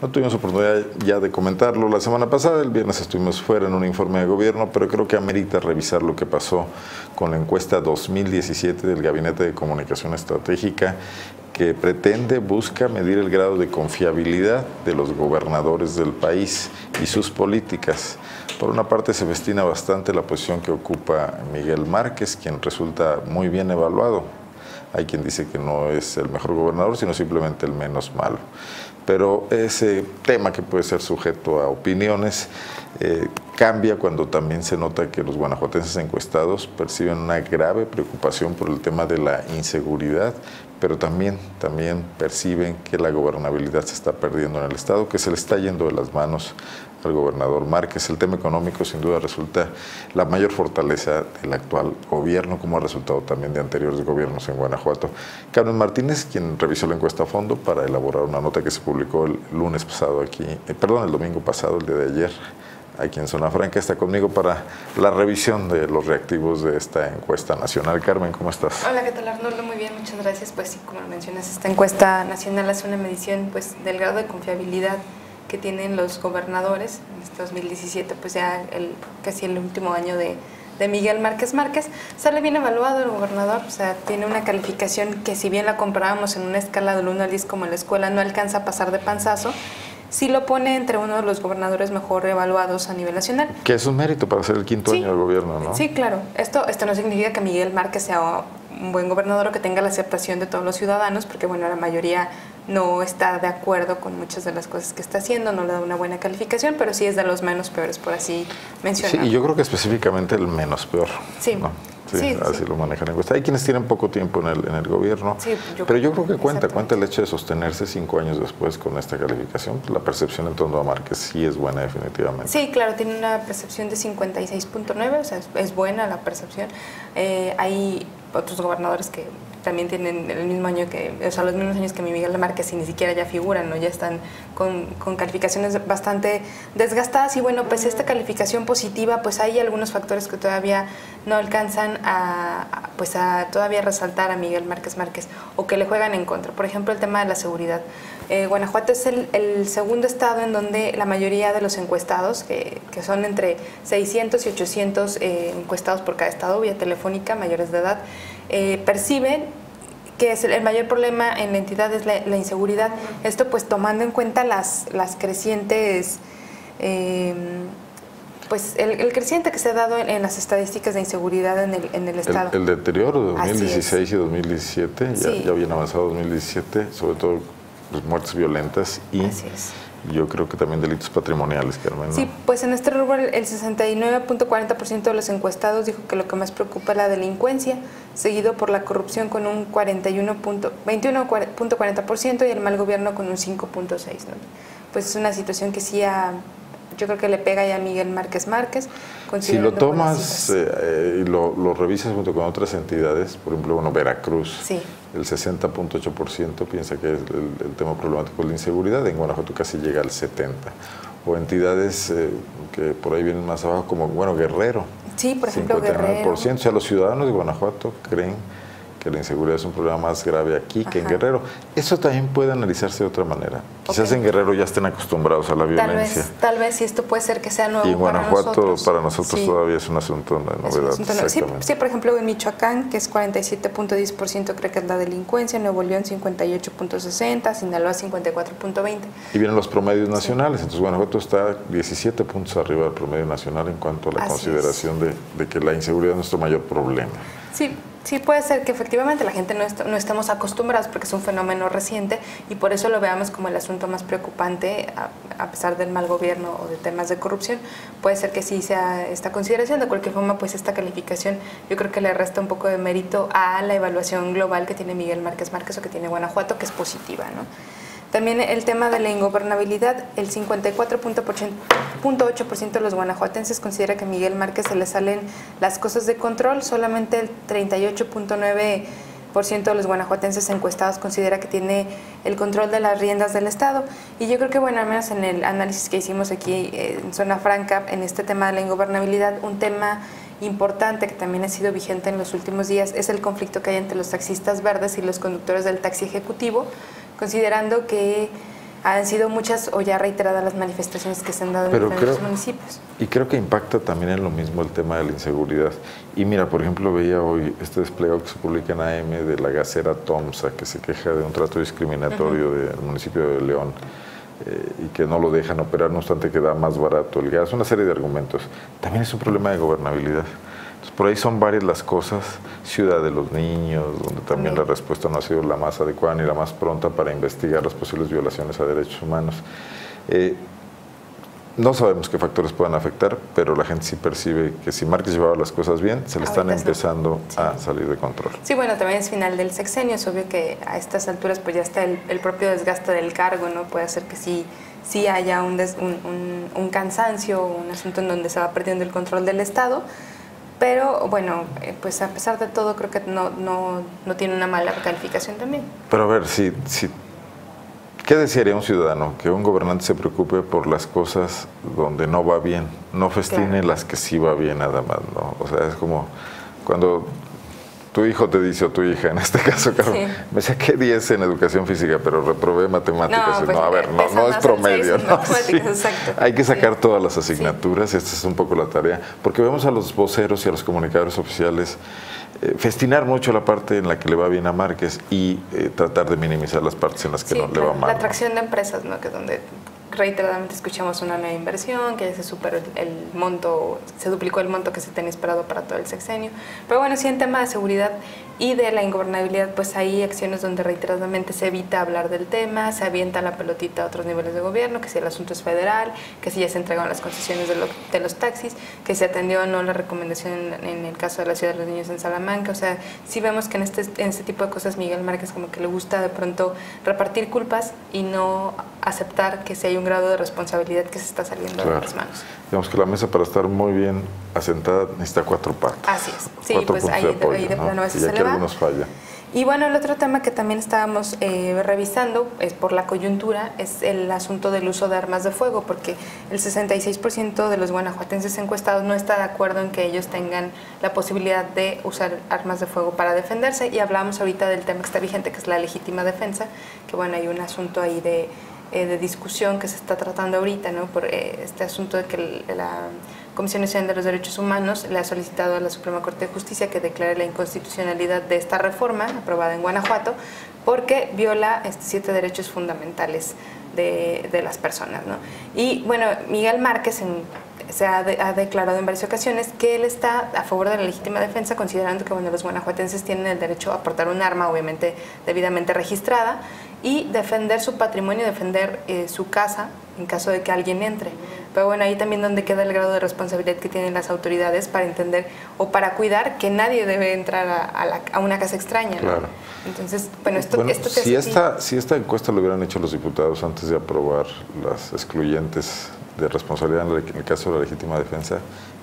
No tuvimos oportunidad ya de comentarlo la semana pasada, el viernes estuvimos fuera en un informe de gobierno, pero creo que amerita revisar lo que pasó con la encuesta 2017 del Gabinete de Comunicación Estratégica que pretende, busca medir el grado de confiabilidad de los gobernadores del país y sus políticas. Por una parte se destina bastante la posición que ocupa Miguel Márquez, quien resulta muy bien evaluado. Hay quien dice que no es el mejor gobernador, sino simplemente el menos malo pero ese tema que puede ser sujeto a opiniones eh, cambia cuando también se nota que los guanajuatenses encuestados perciben una grave preocupación por el tema de la inseguridad, pero también, también perciben que la gobernabilidad se está perdiendo en el Estado, que se le está yendo de las manos al gobernador Márquez. El tema económico sin duda resulta la mayor fortaleza del actual gobierno, como ha resultado también de anteriores gobiernos en Guanajuato. Carmen Martínez, quien revisó la encuesta a fondo para elaborar una nota que se publicó el lunes pasado aquí, eh, perdón, el domingo pasado, el día de ayer, aquí en Zona Franca, está conmigo para la revisión de los reactivos de esta encuesta nacional. Carmen, ¿cómo estás? Hola, ¿qué tal Arnoldo? Muy bien, muchas gracias. Pues sí, como mencionas, esta encuesta nacional hace una medición pues, del grado de confiabilidad que tienen los gobernadores en este 2017, pues ya el, casi el último año de, de Miguel Márquez Márquez, sale bien evaluado el gobernador, o sea, tiene una calificación que si bien la comparábamos en una escala del 1 al 10 como en la escuela, no alcanza a pasar de panzazo, sí lo pone entre uno de los gobernadores mejor evaluados a nivel nacional. Que es un mérito para ser el quinto año del gobierno, ¿no? Sí, claro. Esto, esto no significa que Miguel Márquez sea un buen gobernador o que tenga la aceptación de todos los ciudadanos, porque bueno, la mayoría no está de acuerdo con muchas de las cosas que está haciendo, no le da una buena calificación, pero sí es de los menos peores, por así mencionar. Sí, y yo creo que específicamente el menos peor. Sí. Sí, así lo manejan en Hay quienes tienen poco tiempo en el, en el gobierno, pero yo creo que cuenta, cuenta el hecho de sostenerse cinco años después con esta calificación. La percepción en torno a Márquez sí es buena definitivamente. Sí, claro, tiene una percepción de 56.9, o sea, es, buena la percepción. Eh, hay otros gobernadores que también tienen el mismo año que, o sea, los mismos años que mi Miguel de Márquez y ni siquiera ya figuran, ¿no? Ya están con, con, calificaciones bastante desgastadas y bueno, pues esta calificación positiva, pues hay algunos factores que todavía no alcanzan a, pues a todavía resaltar a Miguel Márquez Márquez o que le juegan en contra. Por ejemplo, el tema de la seguridad. Eh, Guanajuato es el, segundo estado en donde la mayoría de los encuestados, que, que son entre 600 y 800 eh, encuestados por cada estado vía telefónica, mayores de edad, eh, perciben que es el mayor problema en la entidad es la, inseguridad. Esto pues tomando en cuenta las, las crecientes, eh, pues el, creciente que se ha dado en, las estadísticas de inseguridad en el, en el Estado. El, deterioro de 2016 y 2017, ya, ya habían avanzado 2017, sobre todo las muertes violentas y yo creo que también delitos patrimoniales, Carmen. Sí, pues en este rubro el 69.40% de los encuestados dijo que lo que más preocupa es la delincuencia, seguido por la corrupción con un 41.40% y el mal gobierno con un 5.6%. Pues es una situación que sí ha yo creo que le pega ya a Miguel Márquez Márquez. Si lo tomas eh, y lo, lo, revisas junto con otras entidades, por ejemplo, bueno, Veracruz, el 60.8% piensa que es el, tema problemático de la inseguridad, en Guanajuato casi llega al 70%. O entidades eh, que por ahí vienen más abajo, como, bueno, Guerrero. Sí, por ejemplo, Guerrero. O sea, los ciudadanos de Guanajuato creen que la inseguridad es un problema más grave aquí que en Guerrero. Eso también puede analizarse de otra manera. Quizás en Guerrero ya estén acostumbrados a la violencia. Tal vez, tal vez y esto puede ser que sea nuevo y en Guanajuato para nosotros, todavía es un asunto de novedad. Sí, sí, por ejemplo en Michoacán, que es 47.10% cree que es la delincuencia, Nuevo León 58.60, Sinaloa 54.20. Y vienen los promedios nacionales, entonces Guanajuato está 17 puntos arriba del promedio nacional en cuanto a la consideración de, de que la inseguridad es nuestro mayor problema. Sí, Sí, puede ser que efectivamente la gente no, estemos acostumbrados porque es un fenómeno reciente y por eso lo veamos como el asunto más preocupante a, pesar del mal gobierno o de temas de corrupción. Puede ser que sí sea esta consideración. De cualquier forma, pues esta calificación yo creo que le resta un poco de mérito a la evaluación global que tiene Miguel Márquez Márquez o que tiene Guanajuato, que es positiva. ¿no? También el tema de la ingobernabilidad, el 54.8% de los guanajuatenses considera que a Miguel Márquez se le salen las cosas de control, solamente el 38.9% de los guanajuatenses encuestados considera que tiene el control de las riendas del Estado. Y yo creo que, bueno, al menos en el análisis que hicimos aquí eh, en Zona Franca, en este tema de la ingobernabilidad, un tema importante que también ha sido vigente en los últimos días es el conflicto que hay entre los taxistas verdes y los conductores del taxi ejecutivo, considerando que han sido muchas o ya reiteradas las manifestaciones que se han dado en diferentes municipios. Y creo que impacta también en lo mismo el tema de la inseguridad. Y mira, por ejemplo, veía hoy este despliegue que se publica en AM de la gasera Tomsa, que se queja de un trato discriminatorio del municipio de León. Eh, y que no lo dejan operar, no obstante que da más barato el gas, una serie de argumentos. También es un problema de gobernabilidad. Por ahí son varias las cosas, Ciudad de los Niños, donde también la respuesta no ha sido la más adecuada ni la más pronta para investigar las posibles violaciones a derechos humanos. Eh, no sabemos qué factores puedan afectar, pero la gente sí percibe que si Márquez llevaba las cosas bien, se le están empezando a salir de control. Sí, bueno, también es final del sexenio, es obvio que a estas alturas pues ya está el, propio desgaste del cargo, ¿no? Puede hacer que sí, sí haya un, un, un, cansancio, un asunto en donde se va perdiendo el control del Estado, pero bueno, eh, pues a pesar de todo creo que no, no, no tiene una mala calificación también. Pero a ver, si, si ¿Qué desearía un ciudadano? Que un gobernante se preocupe por las cosas donde no va bien, no festine las que sí va bien nada más, ¿no? O sea, es como cuando tu hijo te dice, o tu hija, en este caso, Carlos, me saqué 10 en educación física, pero reprobé matemáticas. No, pues, a ver, no, no es promedio. ¿no? Hay que sacar todas las asignaturas, esta es un poco la tarea, porque vemos a los voceros y a los comunicadores oficiales eh, festinar mucho la parte en la que le va bien a Márquez y eh, tratar de minimizar las partes en las que no le va mal. La atracción de empresas, ¿no? que es donde reiteradamente escuchamos una nueva inversión, que se superó el, monto, se duplicó el monto que se tenía esperado para todo el sexenio. Pero bueno, sí en tema de seguridad y de la ingobernabilidad, pues hay acciones donde reiteradamente se evita hablar del tema, se avienta la pelotita a otros niveles de gobierno, que si el asunto es federal, que si ya se entregaron las concesiones de, los taxis, que se atendió o no la recomendación en, el caso de la ciudad de los niños en Salamanca. O sea, sí vemos que en este, en este tipo de cosas Miguel Márquez como que le gusta de pronto repartir culpas y no aceptar que si hay un grado de responsabilidad que se está saliendo de las manos. Digamos que la mesa para estar muy bien asentada necesita cuatro partes. Así es. Sí, pues ahí de, apoyo, de, plano a se algunos falla. Y bueno, el otro tema que también estábamos eh, revisando, es por la coyuntura, es el asunto del uso de armas de fuego, porque el 66% de los guanajuatenses encuestados no está de acuerdo en que ellos tengan la posibilidad de usar armas de fuego para defenderse. Y hablábamos ahorita del tema que está vigente, que es la legítima defensa, que bueno, hay un asunto ahí de eh, de discusión que se está tratando ahorita, ¿no? por eh, este asunto de que la Comisión Nacional de los Derechos Humanos le ha solicitado a la Suprema Corte de Justicia que declare la inconstitucionalidad de esta reforma aprobada en Guanajuato porque viola este, siete derechos fundamentales de, las personas. Y bueno, Miguel Márquez se ha, declarado en varias ocasiones que él está a favor de la legítima defensa, considerando que los guanajuatenses tienen el derecho a portar un arma, obviamente debidamente registrada, y defender su patrimonio, defender eh, su casa en caso de que alguien entre. Pero bueno, ahí también donde queda el grado de responsabilidad que tienen las autoridades para entender o para cuidar que nadie debe entrar a, a, una casa extraña. Claro. Entonces, bueno, esto, esto si, esta, si esta encuesta lo hubieran hecho los diputados antes de aprobar las excluyentes de responsabilidad en el caso de la legítima defensa,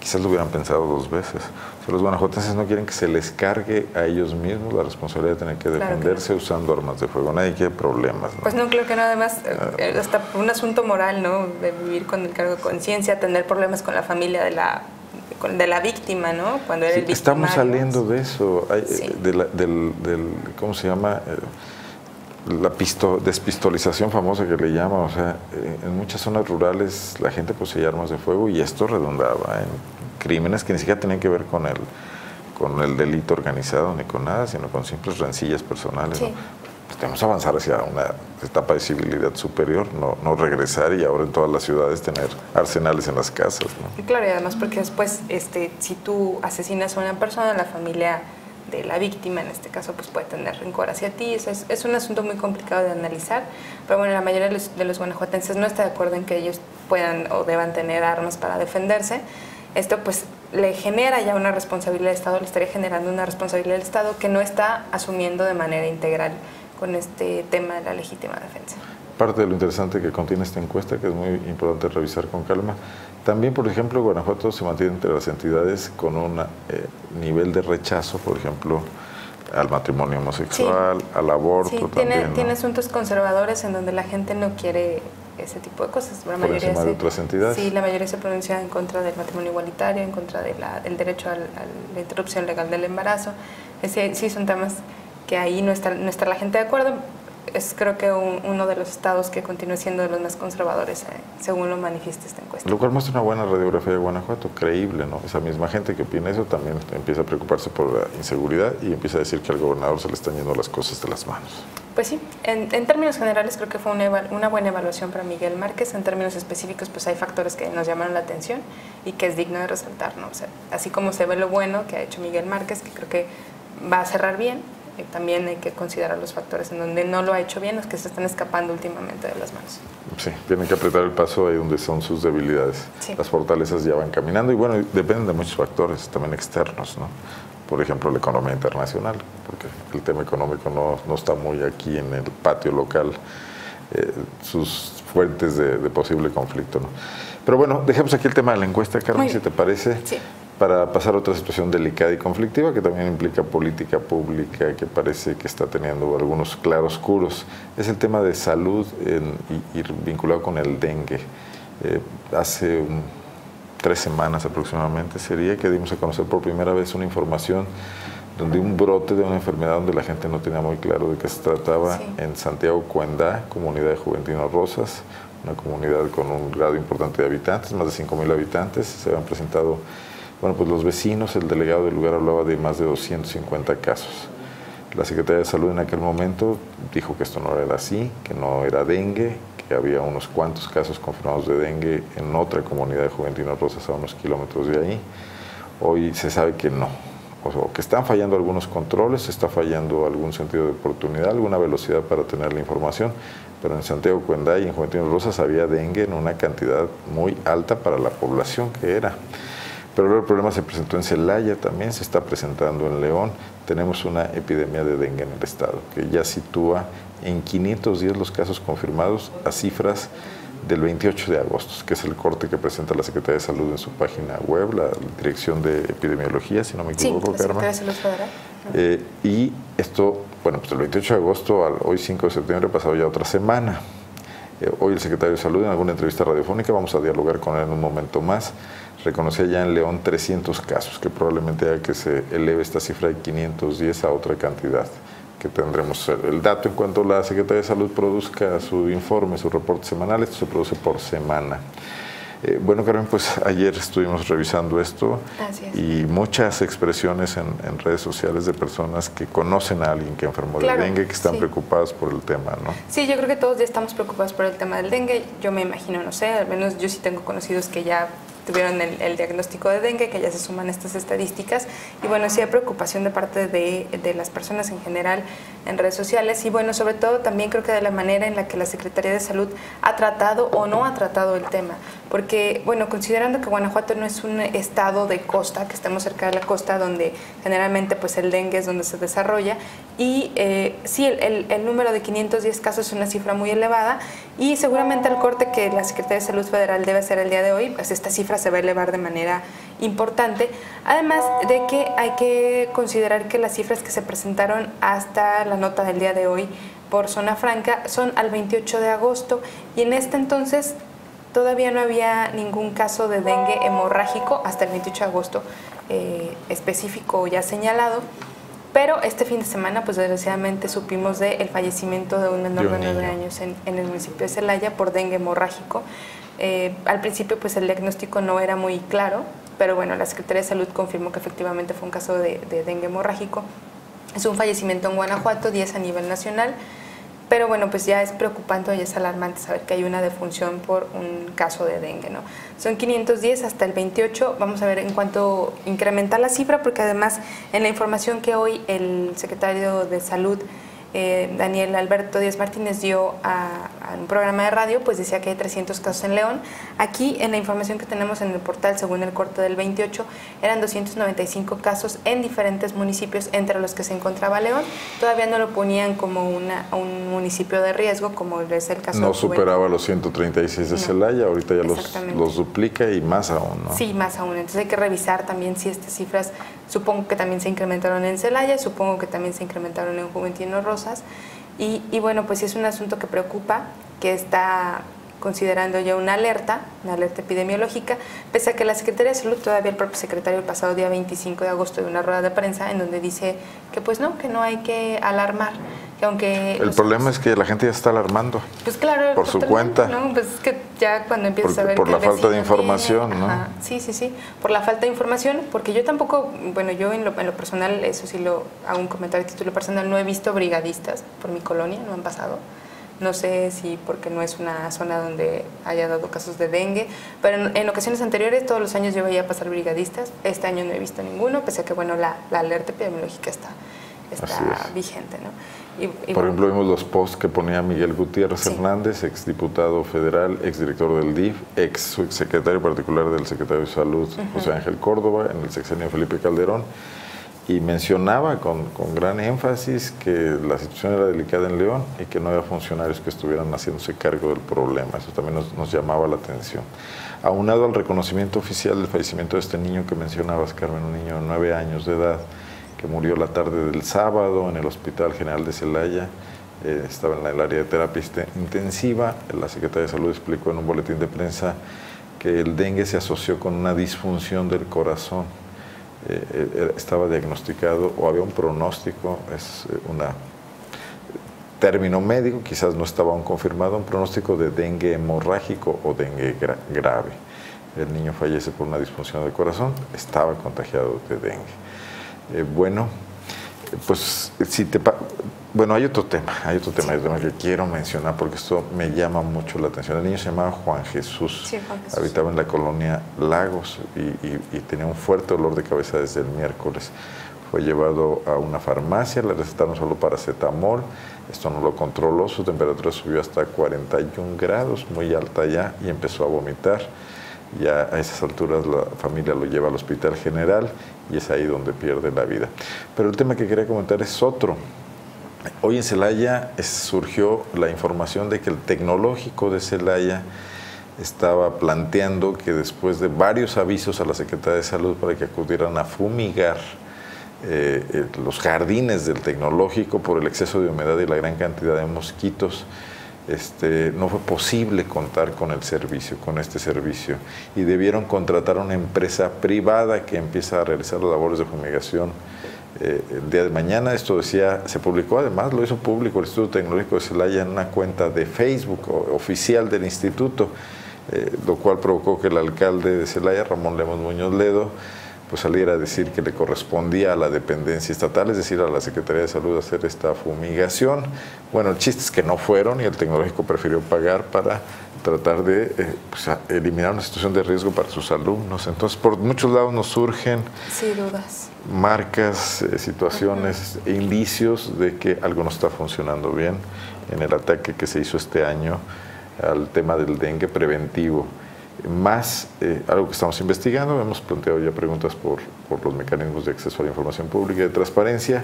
quizás lo hubieran pensado dos veces. los guanajuatenses no quieren que se les cargue a ellos mismos la responsabilidad de tener que defenderse usando armas de fuego. Nadie quiere problemas. Pues no creo que nada además, ah. eh, hasta un asunto moral, ¿no? De vivir con el cargo conciencia, tener problemas con la familia de la de la víctima, ¿no? Cuando eres Estamos saliendo de eso, eh, del, del, ¿cómo se llama? Eh, la despistolización famosa que le llaman, o sea, eh, en muchas zonas rurales la gente poseía armas de fuego y esto redundaba en crímenes que ni siquiera tenían que ver con el, con el delito organizado ni con nada, sino con simples rencillas personales. Pues tenemos que avanzar hacia una etapa de civilidad superior, no, regresar y ahora en todas las ciudades tener arsenales en las casas. Y claro, y además porque después, este, si tú asesinas a una persona, la familia de la víctima, en este caso, pues puede tener rencor hacia ti. es, es, un asunto muy complicado de analizar, pero bueno, la mayoría de los, guanajuatenses no está de acuerdo en que ellos puedan o deban tener armas para defenderse. Esto pues le genera ya una responsabilidad del Estado, le estaría generando una responsabilidad del Estado que no está asumiendo de manera integral con este tema de la legítima defensa. Parte de lo interesante que contiene esta encuesta, que es muy importante revisar con calma, también, por ejemplo, Guanajuato se mantiene entre las entidades con un eh, nivel de rechazo, por ejemplo, al matrimonio homosexual, al aborto. Sí, tiene, tiene asuntos conservadores en donde la gente no quiere ese tipo de cosas. La mayoría de otras entidades. Sí, la mayoría se pronuncia en contra del matrimonio igualitario, en contra de del derecho a la interrupción legal del embarazo. sí, son temas que ahí no está, no está la gente de acuerdo es creo que uno de los estados que continúa siendo de los más conservadores, eh, según lo manifiesta esta encuesta. Lo cual muestra una buena radiografía de Guanajuato, creíble, ¿no? Esa misma gente que opina eso también empieza a preocuparse por la inseguridad y empieza a decir que al gobernador se le están yendo las cosas de las manos. Pues sí, en, términos generales creo que fue una, una, buena evaluación para Miguel Márquez. En términos específicos, pues hay factores que nos llamaron la atención y que es digno de resaltar, ¿no? O sea, así como se ve lo bueno que ha hecho Miguel Márquez, que creo que va a cerrar bien, eh, también hay que considerar los factores en donde no lo ha hecho bien, los que se están escapando últimamente de las manos. Sí, tienen que apretar el paso ahí donde son sus debilidades. Las fortalezas ya van caminando y bueno, dependen de muchos factores, también externos, ¿no? por ejemplo, la economía internacional, porque el tema económico no, no está muy aquí en el patio local, eh, sus fuentes de, posible conflicto. ¿no? Pero bueno, dejemos aquí el tema de la encuesta, Carmen, si te parece, para pasar a otra situación delicada y conflictiva que también implica política pública y que parece que está teniendo algunos claroscuros. Es el tema de salud y, vinculado con el dengue. Eh, hace un tres semanas aproximadamente, sería que dimos a conocer por primera vez una información donde un brote de una enfermedad donde la gente no tenía muy claro de qué se trataba en Santiago Cuendá, comunidad de Juventino Rosas, una comunidad con un grado importante de habitantes, más de 5.000 habitantes. Se habían presentado, bueno, pues los vecinos, el delegado del lugar hablaba de más de 250 casos. La Secretaría de Salud en aquel momento dijo que esto no era así, que no era dengue, que había unos cuantos casos confirmados de dengue en otra comunidad de Juventino Rosas a unos kilómetros de ahí. Hoy se sabe que no, o que están fallando algunos controles, está fallando algún sentido de oportunidad, alguna velocidad para tener la información, pero en Santiago Cuenday y en Juventino Rosas había dengue en una cantidad muy alta para la población que era. Pero luego el problema se presentó en Celaya también, se está presentando en León. Tenemos una epidemia de dengue en el estado que ya sitúa en 510 los casos confirmados a cifras del 28 de agosto, que es el corte que presenta la Secretaría de Salud en su página web, la Dirección de Epidemiología, si no me equivoco, sí, Salud eh, y esto, bueno, pues el 28 de agosto al hoy 5 de septiembre ha pasado ya otra semana. Eh, hoy el secretario de Salud en alguna entrevista radiofónica, vamos a dialogar con él en un momento más, reconocía ya en León 300 casos, que probablemente haga que se eleve esta cifra de 510 a otra cantidad que tendremos el dato en cuanto la Secretaría de Salud produzca su informe, su reporte semanal, esto se produce por semana. Eh, bueno, Carmen, pues ayer estuvimos revisando esto y muchas expresiones en, redes sociales de personas que conocen a alguien que enfermó de dengue, que están preocupados por el tema, ¿no? Sí, yo creo que todos ya estamos preocupados por el tema del dengue. Yo me imagino, no sé, al menos yo sí tengo conocidos que ya tuvieron el, diagnóstico de dengue, que ya se suman estas estadísticas. Y bueno, sí hay preocupación de parte de, de, las personas en general en redes sociales. Y bueno, sobre todo también creo que de la manera en la que la Secretaría de Salud ha tratado o no ha tratado el tema. Porque, bueno, considerando que Guanajuato no es un estado de costa, que estamos cerca de la costa, donde generalmente pues el dengue es donde se desarrolla, y eh, sí, el, número de 510 casos es una cifra muy elevada, y seguramente el corte que la Secretaría de Salud Federal debe hacer el día de hoy, pues esta cifra se va a elevar de manera importante. Además de que hay que considerar que las cifras que se presentaron hasta la nota del día de hoy por zona franca son al 28 de agosto y en este entonces todavía no había ningún caso de dengue hemorrágico hasta el 28 de agosto eh, específico ya señalado. Pero este fin de semana, pues desgraciadamente supimos del fallecimiento de un menor de 9 años en, en, el municipio de Celaya por dengue hemorrágico. Eh, al principio pues el diagnóstico no era muy claro, pero bueno, la Secretaría de Salud confirmó que efectivamente fue un caso de, dengue hemorrágico. Es un fallecimiento en Guanajuato, 10 a nivel nacional, pero bueno, pues ya es preocupante, ya es alarmante saber que hay una defunción por un caso de dengue, ¿no? Son 510 hasta el 28, vamos a ver en cuánto incrementa la cifra, porque además en la información que hoy el secretario de Salud eh, Daniel Alberto Díaz Martínez dio a, un programa de radio, pues decía que hay 300 casos en León. Aquí, en la información que tenemos en el portal, según el corte del 28, eran 295 casos en diferentes municipios, entre los que se encontraba León. Todavía no lo ponían como una, un municipio de riesgo, como es el caso no superaba los 136 de Celaya, ahorita ya los, los, duplica y más aún, ¿no? Sí, más aún. Entonces hay que revisar también si estas cifras, supongo que también se incrementaron en Celaya, supongo que también se incrementaron en Juventino Rosas. Y, y bueno, pues es un asunto que preocupa, que está considerando ya una alerta, una alerta epidemiológica, pese a que la Secretaría de Salud, todavía el propio secretario el pasado día 25 de agosto de una rueda de prensa en donde dice que pues no, que no hay que alarmar, aunque el problema es que la gente ya está alarmando. Pues claro, por su cuenta. ¿no? Pues es que ya cuando empiezas a ver por la falta de información, ¿no? sí, sí, sí, por la falta de información, porque yo tampoco, bueno, yo en lo, en lo personal, eso sí lo hago un comentario de título personal, no he visto brigadistas por mi colonia, no han pasado. No sé si porque no es una zona donde haya dado casos de dengue, pero en, ocasiones anteriores, todos los años yo veía pasar brigadistas. Este año no he visto ninguno, pese a que bueno, la, la alerta epidemiológica está, está vigente. ¿no? Por ejemplo, vimos los posts que ponía Miguel Gutiérrez Hernández, exdiputado federal, exdirector del DIF, ex secretario particular del secretario de Salud, José Ángel Córdoba, en el sexenio Felipe Calderón, y mencionaba con, con, gran énfasis que la situación era delicada en León y que no había funcionarios que estuvieran haciéndose cargo del problema. Eso también nos, nos llamaba la atención. Aunado al reconocimiento oficial del fallecimiento de este niño que mencionabas, Carmen, un niño de nueve años de edad, que murió la tarde del sábado en el Hospital General de Celaya. Eh, estaba en el área de terapia intensiva. La Secretaría de Salud explicó en un boletín de prensa que el dengue se asoció con una disfunción del corazón. Eh, eh, estaba diagnosticado o había un pronóstico, es un término médico, quizás no estaba aún confirmado, un pronóstico de dengue hemorrágico o dengue grave. El niño fallece por una disfunción del corazón, estaba contagiado de dengue. Eh, bueno, pues si te bueno, hay otro tema, hay otro tema, que quiero mencionar porque esto me llama mucho la atención. El niño se llamaba Juan Jesús, habitaba en la colonia Lagos y, tenía un fuerte dolor de cabeza desde el miércoles. Fue llevado a una farmacia, le recetaron solo paracetamol, esto no lo controló, su temperatura subió hasta 41 grados, muy alta ya, y empezó a vomitar ya a esas alturas la familia lo lleva al hospital general y es ahí donde pierde la vida. Pero el tema que quería comentar es otro. Hoy en Celaya surgió la información de que el tecnológico de Celaya estaba planteando que después de varios avisos a la Secretaría de Salud para que acudieran a fumigar eh, eh, los jardines del tecnológico por el exceso de humedad y la gran cantidad de mosquitos, este, no fue posible contar con el servicio, con este servicio, y debieron contratar a una empresa privada que empieza a realizar las labores de fumigación eh, el día de mañana. Esto decía, se publicó además, lo hizo público el Instituto Tecnológico de Celaya en una cuenta de Facebook oficial del instituto, eh, lo cual provocó que el alcalde de Celaya, Ramón Lemos Muñoz Ledo, pues saliera a decir que le correspondía a la dependencia estatal, es decir, a la Secretaría de Salud hacer esta fumigación. Bueno, el chiste es que no fueron y el tecnológico prefirió pagar para tratar de eh, pues, eliminar una situación de riesgo para sus alumnos. Entonces, por muchos lados nos surgen dudas. marcas, eh, situaciones, indicios de que algo no está funcionando bien en el ataque que se hizo este año al tema del dengue preventivo más eh, algo que estamos investigando. Hemos planteado ya preguntas por, por, los mecanismos de acceso a la información pública y de transparencia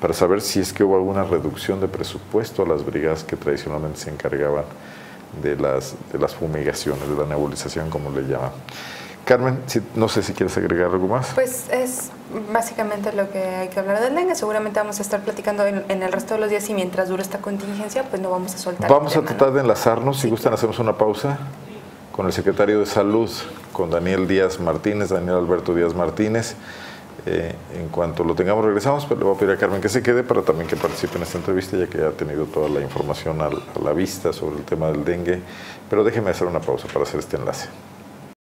para saber si es que hubo alguna reducción de presupuesto a las brigadas que tradicionalmente se encargaban de las, de las fumigaciones, de la nebulización, como le llaman. Carmen, no sé si quieres agregar algo más. Pues es básicamente lo que hay que hablar del dengue. Seguramente vamos a estar platicando en, el resto de los días y mientras dure esta contingencia, pues no vamos a soltar. Vamos a tratar de enlazarnos. Si gustan, hacemos una pausa con el secretario de Salud, con Daniel Díaz Martínez, Daniel Alberto Díaz Martínez. Eh, en cuanto lo tengamos regresamos, pero le voy a pedir a Carmen que se quede para también que participe en esta entrevista, ya que ha tenido toda la información a la vista sobre el tema del dengue. Pero déjeme hacer una pausa para hacer este enlace.